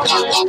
I'm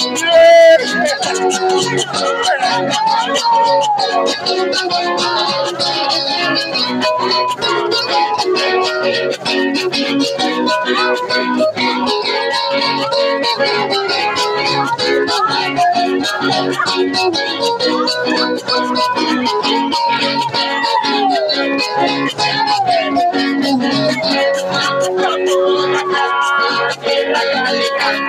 Yeah! I'm gonna go get some.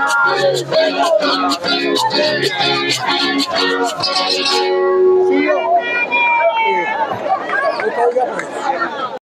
Thank you.